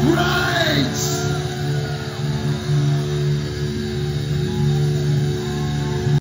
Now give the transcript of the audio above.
Rise!